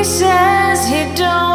he says he don't.